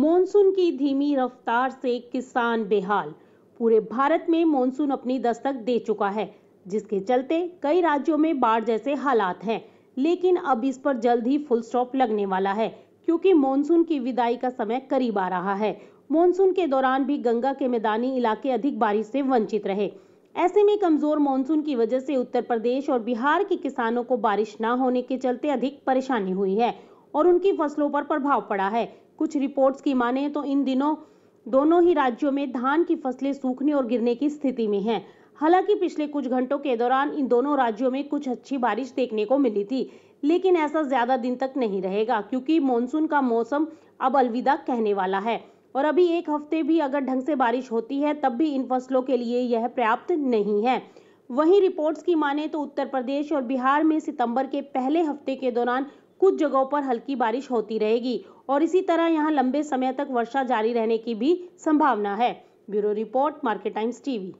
Monsoon की धीमी रफ्तार से किसान बेहाल। पूरे भारत में मॉनसून अपनी दस्तक दे चुका है, जिसके चलते कई राज्यों में बाढ़ जैसे हालात हैं। लेकिन अब इस पर जल्द ही फुल स्टॉप लगने वाला है, क्योंकि मॉनसून की विदाई का समय करीब आ रहा है। मॉनसून के दौरान भी गंगा के मैदानी इलाके अधिक बारिश से वंचित रहे। ऐसे में कमज़ोर मानसून की वजह से उत्तर प्रदेश और बिहार के किसानों को बारिश न होने के चलते अधिक परेशानी हुई है। और उनकी फ़सलों पर प्रभाव पड़ा है। कुछ रिपोर्ट्स की माने तो इन दिनों दोनों ही राज्यों में धान की फ़सलें सूखने और गिरने की स्थिति में हैं। हालाँकि पिछले कुछ घंटों के दौरान इन दोनों राज्यों में कुछ अच्छी बारिश देखने को मिली थी, लेकिन ऐसा ज़्यादा दिन तक नहीं रहेगा, क्योंकि मानसून का मौसम अब अलविदा कहने वाला है। और अभी एक हफ़्ते भी अगर ढंग से बारिश होती है, तब भी इन फ़सलों के लिए यह पर्याप्त नहीं है। वहीं रिपोर्ट्स की माने तो उत्तर प्रदेश और बिहार में सितंबर के पहले हफ़्ते के दौरान कुछ जगहों पर हल्की बारिश होती रहेगी और इसी तरह यहाँ लंबे समय तक वर्षा जारी रहने की भी संभावना है। Bureau report, Market Times TV.